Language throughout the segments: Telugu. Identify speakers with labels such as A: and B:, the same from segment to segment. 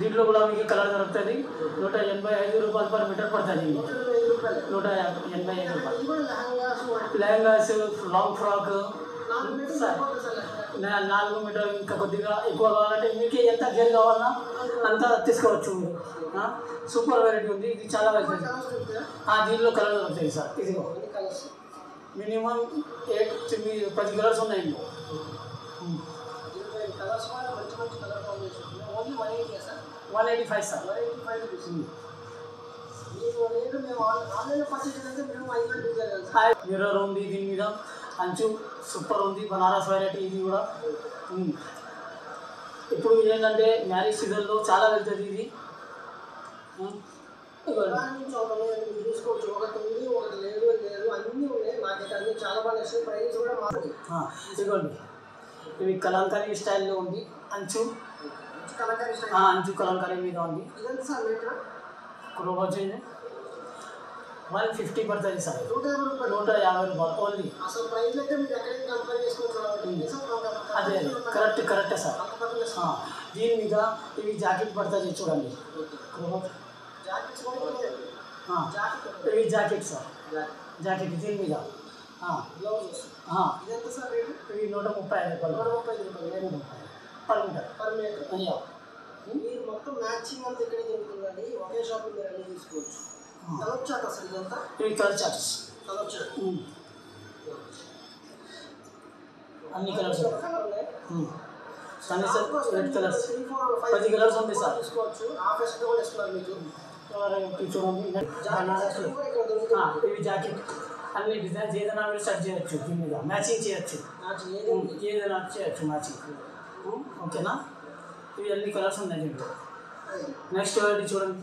A: దీంట్లో కూడా మీకు కలర్ దొరుకుతుంది. నూట ఎనభై ఐదు రూపాయలు పర్ మీటర్ పడుతుంది.
B: నూట
A: ఎనభై ఐదు రూపాయలు.
B: లెహంగాస్
A: లాంగ్ ఫ్రాక్
B: నాలుగు
A: మీటర్ ఇంకా కొద్దిగా ఎక్కువ కావాలంటే మీకు ఎంత గేర్ కావాలన్నా అంత తీసుకోవచ్చు? సూపర్ వెరైటీ ఉంది. ఇది చాలా
B: దొరుకుతాయా?
A: ఆ దీంట్లో కలర్ దొరుకుతాయి సార్. ఇదిగో. మినిమం ఎయిట్ పది కలర్స్ ఉన్నాయి
B: ఇరవై ఐదు కలర్స్ కూడా మంచి మంచి colour combination only one eighty sir.
A: One eighty five sir.
B: One eighty five rupees మీకు మేము ఆన్లైన్లో చేస్తే మేము ఐదు వేలు బిల్ చేయాలి సార్
A: మిర్రర్ ఉంది దీని మీద. అంచు సూపర్ ఉంది. బనారస్ వెరైటీ ఇది కూడా. ఇప్పుడు ఏంటంటే మ్యారేజ్ సీజన్లో చాలా వెళ్తుంది ఇది.
B: చూసుకోవచ్చు. ఒకటి ఉంది ఒకటి లేదు లేదు అన్నీ ఉన్నాయి. నాకైతే అన్నీ చాలా బాగా నచ్చింది. ప్రైస్ కూడా
A: ఆ, ఇదిగోండి. ఇవి కలంకారీ స్టైల్లో ఉంది అంచు
B: మంచి కలకారీ
A: ఆ,
B: స్టైల్
A: అంచు కలంకారీ మీద ఉంది
B: ఇదంతా సార్ మీటర్
A: కురోబ్ వచ్చేది వన్ ఫిఫ్టీ పడుతుంది సార్
B: నూట యాభై రూపాయలు
A: నూట యాభై రూపాయలు ఓన్లీ
B: అసలు ప్రైస్ అయితే మీరు ఎక్కడైనా కంపేర్ చేసుకోవచ్చు కాబట్టి సార్ అంత-
A: అదే అదే కరెక్ట్ కరెక్టే సార్
B: అంత పక్కన
A: ఆ, దీని మీద ఇవి జాకెట్ పడుతుంది చూడండి కురోబ్
B: జాకెట్స్ కూడా ఉన్నాయి.
A: ఆ,
B: జాకెట్
A: ఇవి జాకెట్ సార్
B: జాకెట్
A: జాకెట్ దీని మీద ఆ,
B: బ్లౌజ్ ఇదెంత సార్
A: ఇవి నూట ముప్పై ఐదు
B: నూట
A: రూపాయలు
B: ముప్పై ఐదు రూపాయలు.
A: Per metre.
B: Per metre?
A: అయ్యా
B: మీరు మొత్తం మ్యాచింగ్ అంతా ఇక్కడే జరుగుతుందండి. ఒకే షాప్ మీరు అన్ని తీసుకోవచ్చు. కలర్ చాట్ అసలు ఇదంతా?
A: ఇవి కలర్ చార్ట్స్
B: కలర్ చాట్
A: అన్ని కలర్స్ అన్ని సార్ రెడ్ కలర్స్ పది colours ఉంది సార్.
B: తీసుకోవచ్చు. ఆఫీస్ కూడా ఇస్తున్నారు మీకు.
A: చూడండి. ఇవి జాకెట్ అన్ని డిజైన్స్ ఏదైనా మీరు సెట్ చేయొచ్చు దీని మీద మ్యాచింగ్ చేయొచ్చు
B: మ్యాచింగ్ ఏది
A: ఉమ్, ఏదైనా చేయొచ్చు మ్యాచింగ్ ఉమ్, ఓకేనా ఇవి అన్ని కలర్స్ ఉన్నాయి దీంట్లో నెక్స్ట్ ఇది చూడండి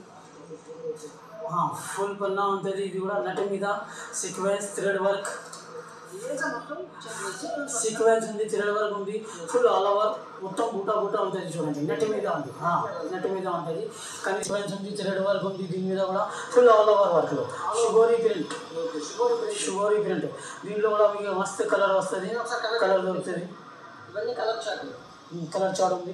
A: ఫుల్ పన్నా ఉంటుంది ఇది కూడా నటి మీద సీక్వెన్స్ థ్రెడ్ వర్క్ సీక్వెన్స్ ఉంది థ్రెడ్ వర్క్ ఉంది. ఫుల్ ఆల్ ఓవర్ మొత్తం బూటా బూటా ఉంటుంది చూడండి. నెట్ మీద ఉంది. నెట్ మీద ఉంటుంది. కానీ సీక్వెన్స్ ఉంది థ్రెడ్ వర్క్ ఉంది. దీని మీద కూడా ఫుల్ ఆల్ ఓవర్ వర్క్లో షుగోరీ ప్రింట్
B: షుగర్
A: ప్రింట్ దీంట్లో కూడా మీకు మస్తు కలర్ వస్తుంది. కలర్ దొరుకుతుంది.
B: ఇవన్నీ కలర్ చాట్లు
A: కలర్ చాట్ ఉంది.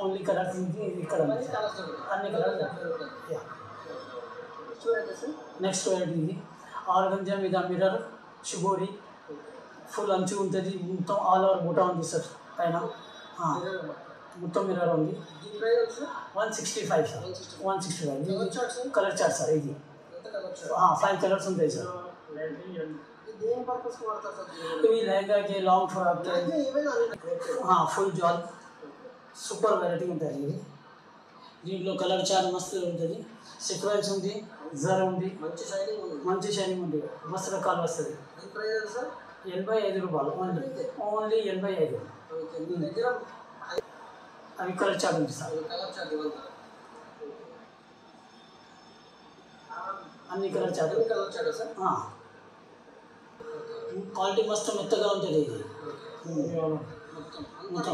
A: ఓన్లీ కలర్స్ ఇది ఇది ఇక్కడ ఉంది
B: అన్ని
A: సార్
B: కలర్స్ దొరుకుతాయి
A: అన్ని కలర్స్ యా
B: చూడండి సార్
A: నెక్స్ట్ వెరైటీ ఇది ఆర్గంజా మీద మిర్రర్ షుగోరి ఫుల్ అంచు ఉంటుంది మొత్తం ఆల్ ఓవర్ బూటా ఉంది సార్ పైన ఆ, మొత్తం మిర్రర్ ఉంది
B: దీని ప్రైస్ ఎంత sir
A: one sixty five sir one sixty five
B: colour chart sir
A: colour chart sir ఇది
B: ఎంత కలర్ చాట్
A: ఫైవ్ కలర్స్ ఉంటాయి సార్
B: ఇది దేని పర్పస్ వాడతారు సార్
A: ఇవి లెహంగాకి లాంగ్ ఫ్రాక్
B: అయితే ఏమైనా అన్ని
A: ఫుల్ జాల్ సూపర్ వెరైటీ ఉంటుంది ఇది. దీంట్లో కలర్ చాలా మస్తు ఉంటుంది. సీక్వెన్స్ ఉంది జర్ ఉంది.
B: మంచి షైనింగ్ ఉంది.
A: మంచి షైనింగ్ ఉంది. మస్తు రకాలు వస్తుంది.
B: ప్రైస్ సార్
A: ఎనభై ఐదు రూపాయలు ఓన్లీ. ఓన్లీ ఎనభై ఐదు.
B: దగ్గర
A: అవి కలర్ ఉంది సార్.
B: కలర్ చాట్
A: అన్ని కలర్
B: చాట్ సార్?
A: క్వాలిటీ మస్తు మెత్తగా ఉంటుంది ఇది.
B: మొత్తం